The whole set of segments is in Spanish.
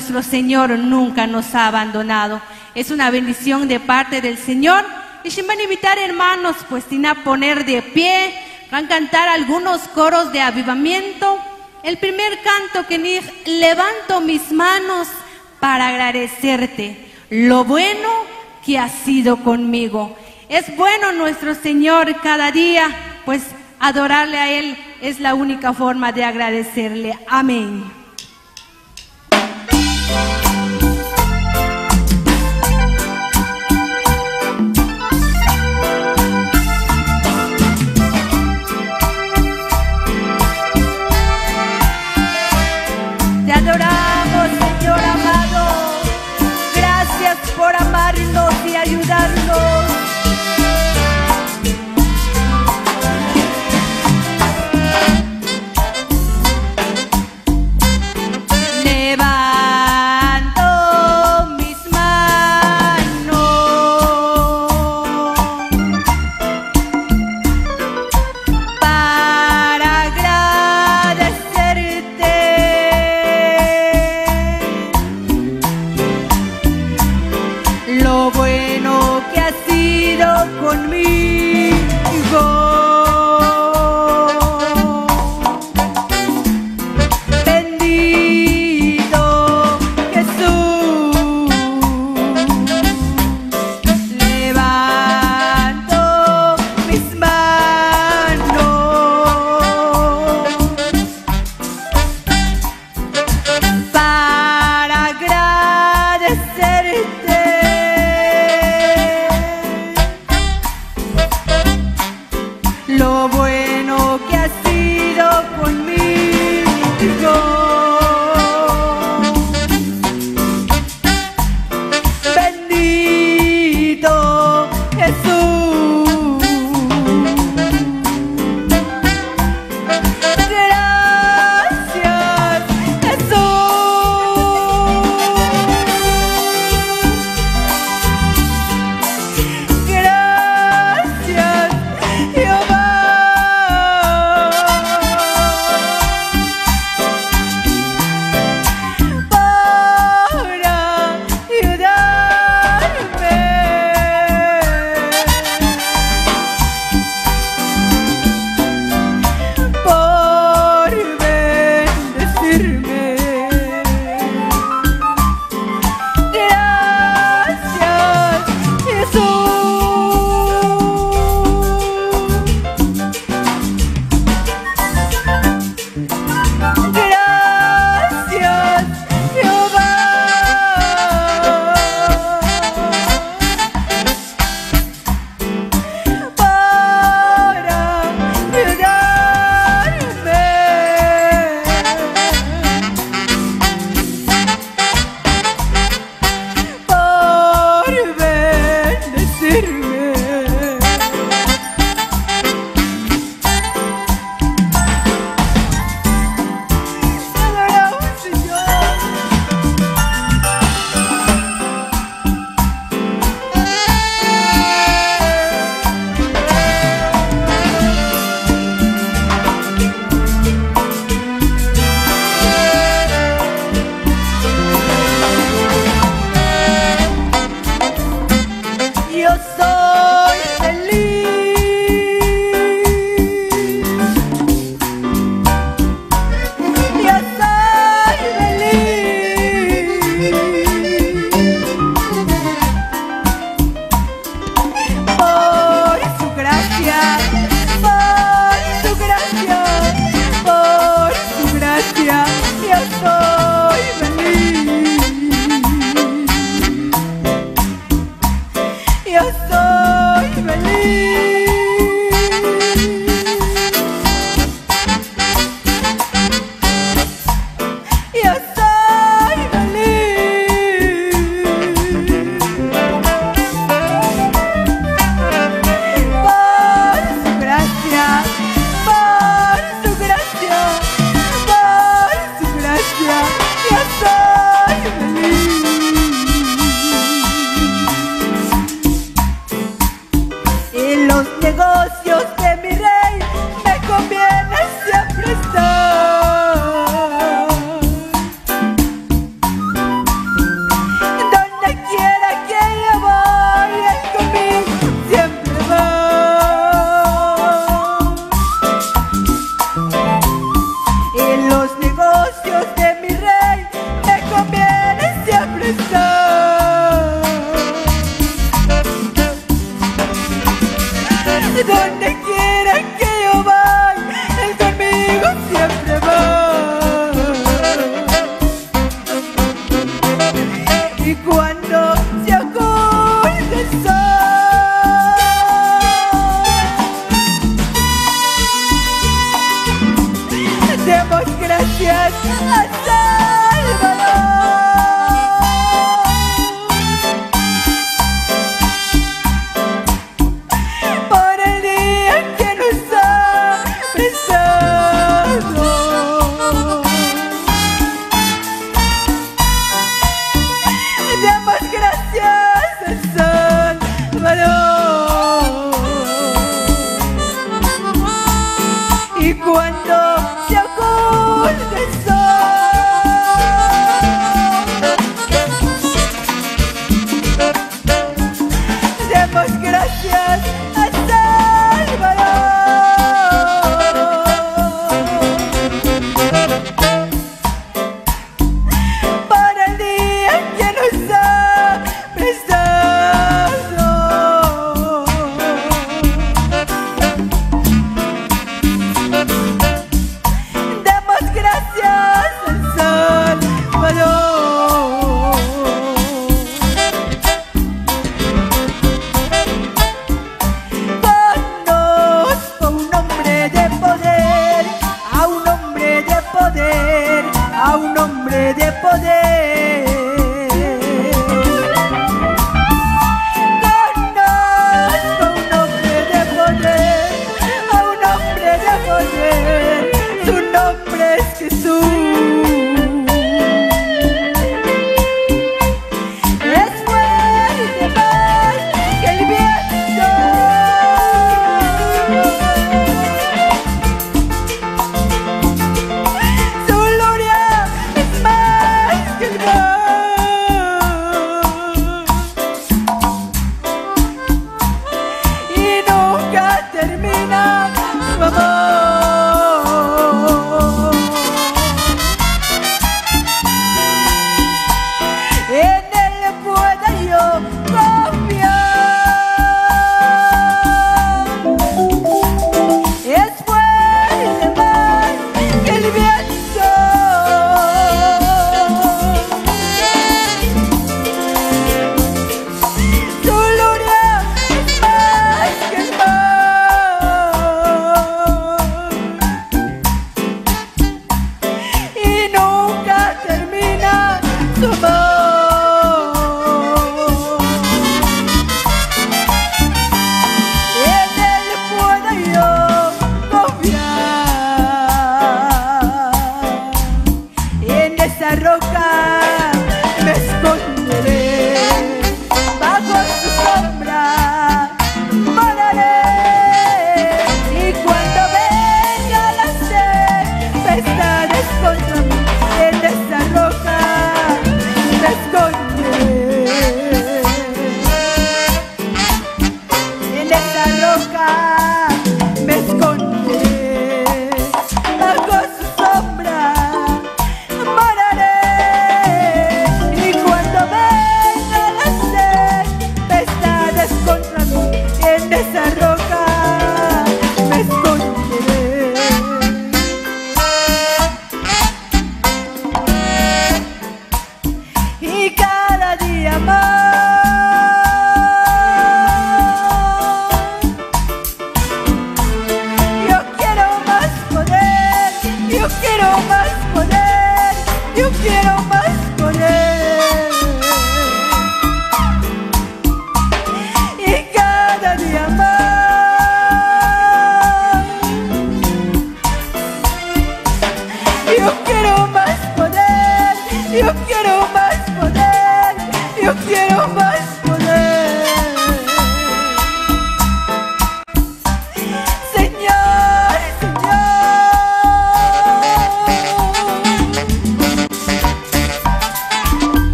nuestro Señor nunca nos ha abandonado. Es una bendición de parte del Señor. Y sin van a invitar hermanos, pues sin a poner de pie, van a cantar algunos coros de avivamiento. El primer canto que ni levanto mis manos para agradecerte lo bueno que has sido conmigo. Es bueno nuestro Señor cada día, pues adorarle a Él es la única forma de agradecerle. Amén. Yes!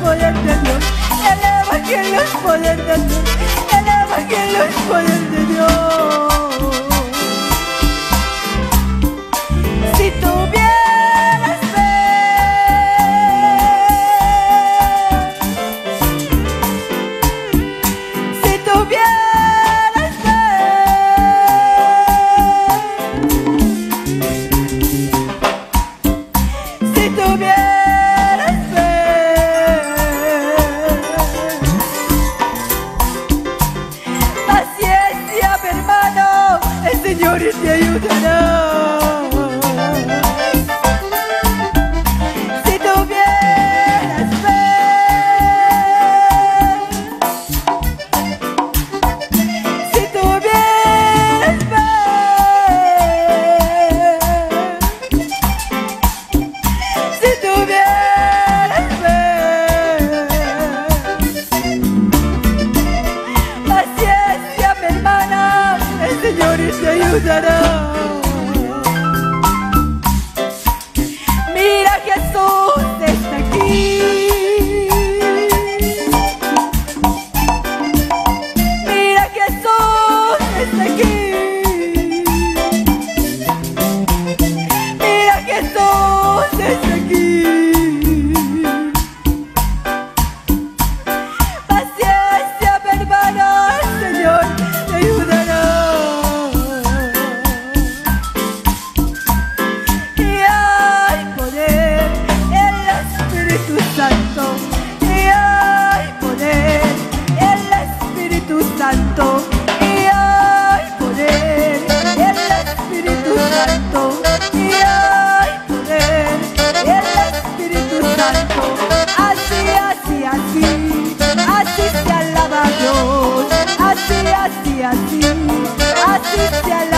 poder de Dios, el Evangelio es poder de Dios, el Dios. do da da. así, así se la